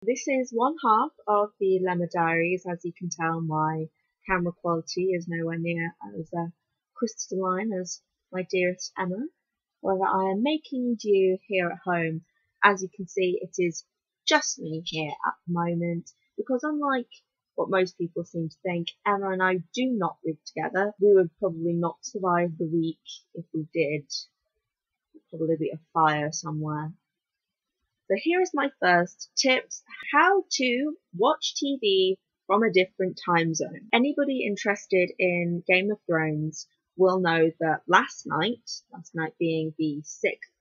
This is one half of the Lemma Diaries. As you can tell, my camera quality is nowhere near as uh, crystalline as my dearest Emma. However, I am making do here at home. As you can see, it is just me here at the moment because unlike what most people seem to think, Emma and I do not live together. We would probably not survive the week if we did. Probably be a fire somewhere. So here is my first tips how to watch TV from a different time zone. Anybody interested in Game of Thrones will know that last night, last night being the 6th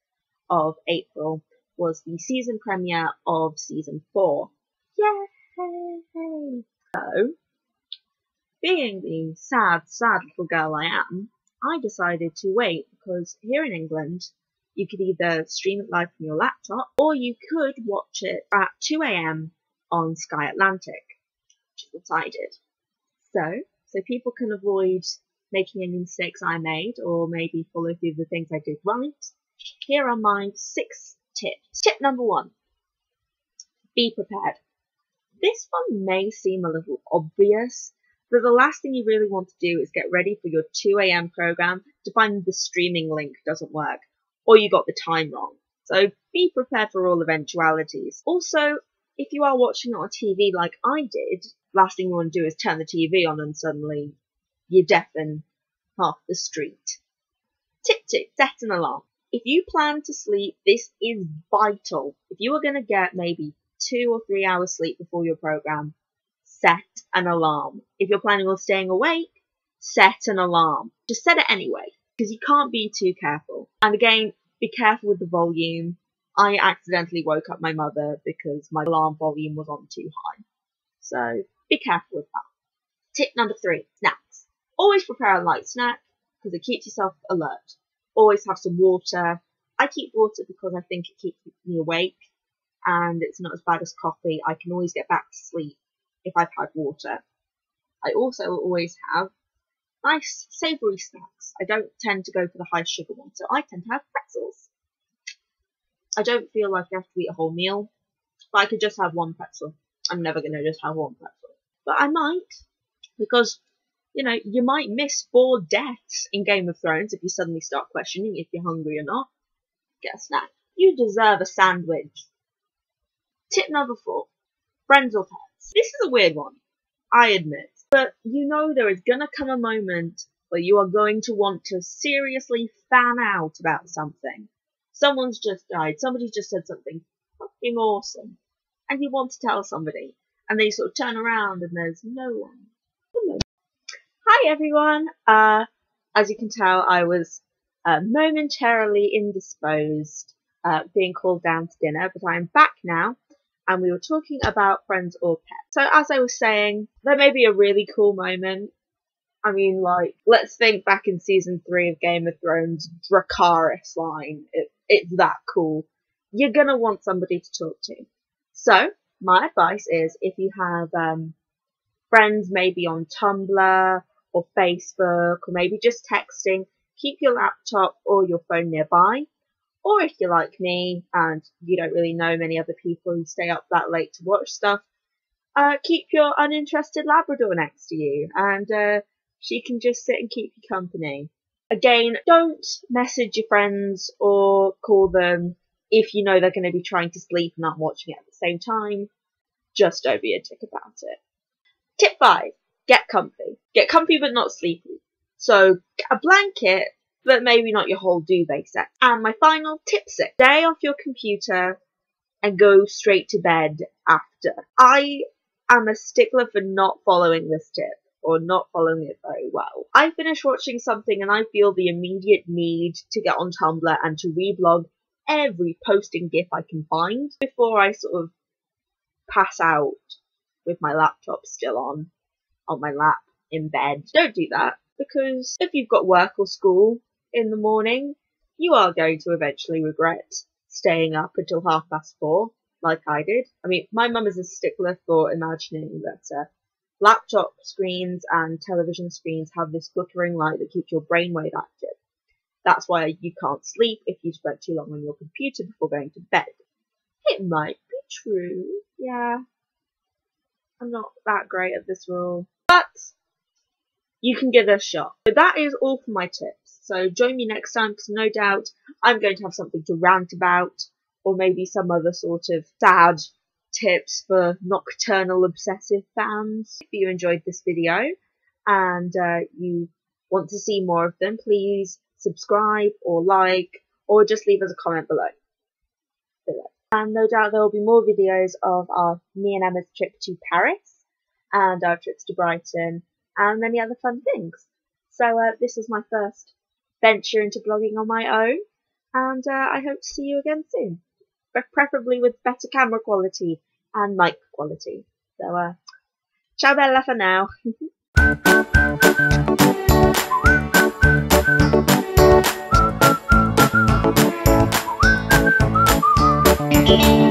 of April, was the season premiere of season 4. Yay! So, being the sad, sad little girl I am, I decided to wait because here in England, you could either stream it live from your laptop or you could watch it at 2 a.m. on Sky Atlantic, which is what I did. So, so people can avoid making any mistakes I made or maybe follow through the things I did right. Here are my six tips. Tip number one. Be prepared. This one may seem a little obvious, but the last thing you really want to do is get ready for your 2am program to find the streaming link doesn't work or you got the time wrong. So be prepared for all eventualities. Also, if you are watching on TV like I did, last thing you want to do is turn the TV on and suddenly you deafen half the street. Tip tip, set an alarm. If you plan to sleep, this is vital. If you are going to get maybe two or three hours sleep before your program, set an alarm. If you're planning on staying awake, set an alarm. Just set it anyway because you can't be too careful. And again, be careful with the volume. I accidentally woke up my mother because my alarm volume was on too high. So be careful with that. Tip number three, snacks. Always prepare a light snack because it keeps yourself alert. Always have some water. I keep water because I think it keeps me awake and it's not as bad as coffee. I can always get back to sleep if I've had water. I also always have nice savoury snacks. I don't tend to go for the high sugar ones, so I tend to have pretzels. I don't feel like I have to eat a whole meal, but I could just have one pretzel. I'm never going to just have one pretzel. But I might, because, you know, you might miss four deaths in Game of Thrones if you suddenly start questioning if you're hungry or not. Get a snack. You deserve a sandwich. Tip number four. Friends or pets. This is a weird one. I admit. But you know there is gonna come a moment where you are going to want to seriously fan out about something. Someone's just died, somebody's just said something fucking awesome, and you want to tell somebody, and they sort of turn around and there's no one. Hi everyone! Uh, as you can tell, I was uh, momentarily indisposed, uh, being called down to dinner, but I am back now and we were talking about friends or pets. So as I was saying, there may be a really cool moment. I mean, like, let's think back in season three of Game of Thrones, Dracarys line. It, it's that cool. You're gonna want somebody to talk to. So, my advice is if you have um, friends maybe on Tumblr or Facebook or maybe just texting, keep your laptop or your phone nearby or if you're like me and you don't really know many other people who stay up that late to watch stuff, uh, keep your uninterested Labrador next to you and uh, she can just sit and keep you company. Again, don't message your friends or call them if you know they're going to be trying to sleep and not watching it at the same time. Just don't be a dick about it. Tip 5. Get comfy. Get comfy but not sleepy. So, a blanket but maybe not your whole duvet set. And my final tip six, stay off your computer and go straight to bed after. I am a stickler for not following this tip or not following it very well. I finish watching something and I feel the immediate need to get on Tumblr and to reblog every posting GIF I can find before I sort of pass out with my laptop still on, on my lap in bed. Don't do that because if you've got work or school, in the morning, you are going to eventually regret staying up until half past four, like I did. I mean, my mum is a stickler for imagining that uh, laptop screens and television screens have this flickering light that keeps your brainwave active. That's why you can't sleep if you spent too long on your computer before going to bed. It might be true. Yeah. I'm not that great at this rule. But you can give it a shot. But that is all for my tips. So join me next time because no doubt I'm going to have something to rant about or maybe some other sort of sad tips for nocturnal obsessive fans. If you enjoyed this video and uh, you want to see more of them, please subscribe or like or just leave us a comment below. below. And no doubt there will be more videos of our me and Emma's trip to Paris and our trips to Brighton and many other fun things. So uh, this was my first venture into blogging on my own and uh, I hope to see you again soon. but Preferably with better camera quality and mic quality. So uh, ciao bella for now.